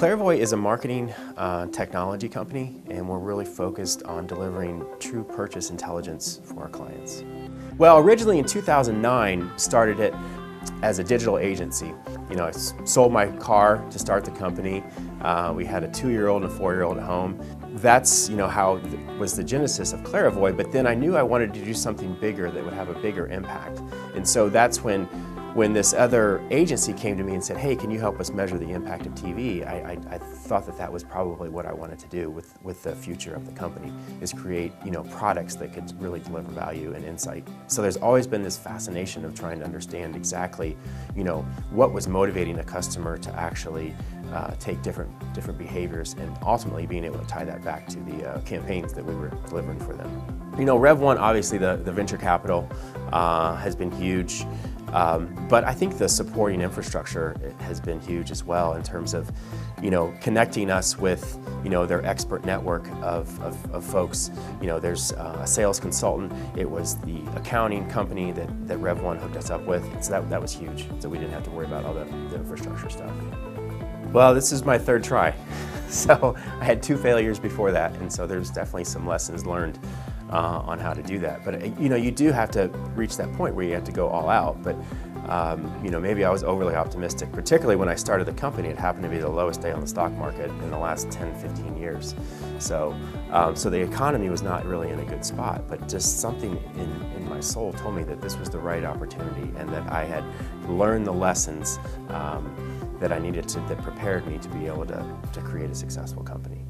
Clarivoy is a marketing uh, technology company and we're really focused on delivering true purchase intelligence for our clients. Well, originally in 2009, started it as a digital agency. You know, I sold my car to start the company. Uh, we had a two-year-old and a four-year-old at home. That's, you know, how was the genesis of Clarivoy, but then I knew I wanted to do something bigger that would have a bigger impact. And so that's when when this other agency came to me and said, hey, can you help us measure the impact of TV, I, I, I, thought that that was probably what I wanted to do with, with the future of the company, is create you know, products that could really deliver value and insight. So there's always been this fascination of trying to understand exactly you know, what was motivating a customer to actually uh, take different, different behaviors and ultimately being able to tie that back to the uh, campaigns that we were delivering for them. You know, Rev1, obviously the, the venture capital uh, has been huge. Um, but I think the supporting infrastructure has been huge as well in terms of, you know, connecting us with, you know, their expert network of, of, of folks. You know, there's uh, a sales consultant. It was the accounting company that, that Rev1 hooked us up with. So that, that was huge. So we didn't have to worry about all the, the infrastructure stuff. Well, this is my third try. So I had two failures before that, and so there's definitely some lessons learned uh, on how to do that. But uh, you know, you do have to reach that point where you have to go all out. But um, you know, maybe I was overly optimistic, particularly when I started the company. It happened to be the lowest day on the stock market in the last 10, 15 years. So, um, so the economy was not really in a good spot, but just something in, in my soul told me that this was the right opportunity and that I had learned the lessons um, that I needed to, that prepared me to be able to, to create a successful company.